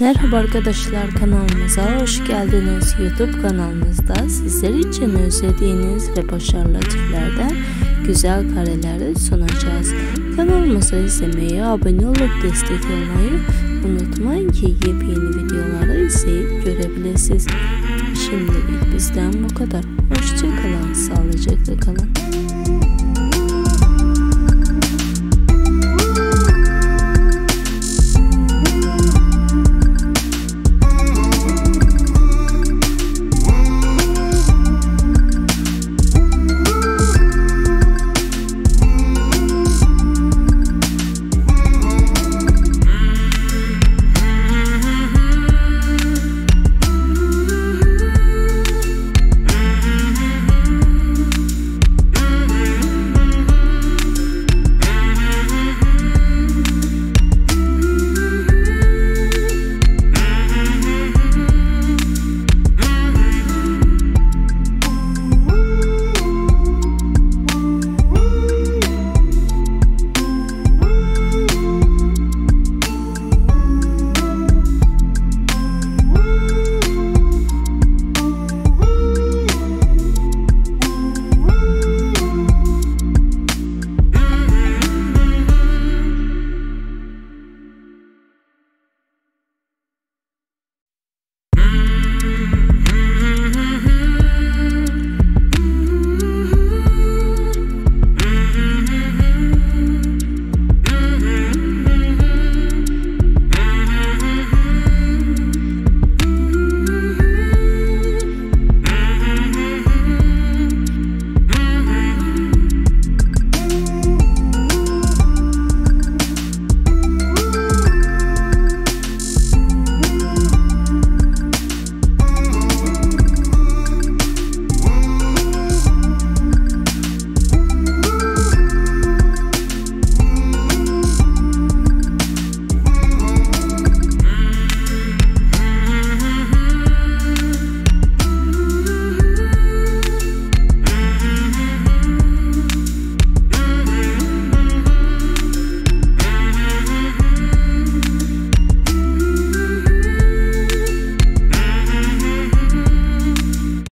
Merhaba arkadaşlar kanalımıza hoş geldiniz. YouTube kanalımızda sizler için özlediğiniz ve başarılı türlerden güzel kareleri sunacağız. Kanalımızı izlemeyi, abone olup destek olmayı unutmayın ki yepyeni videoları izleyip görebilirsiniz. Şimdilik bizden bu kadar. Hoşçakalın, sağlıcakla kalın.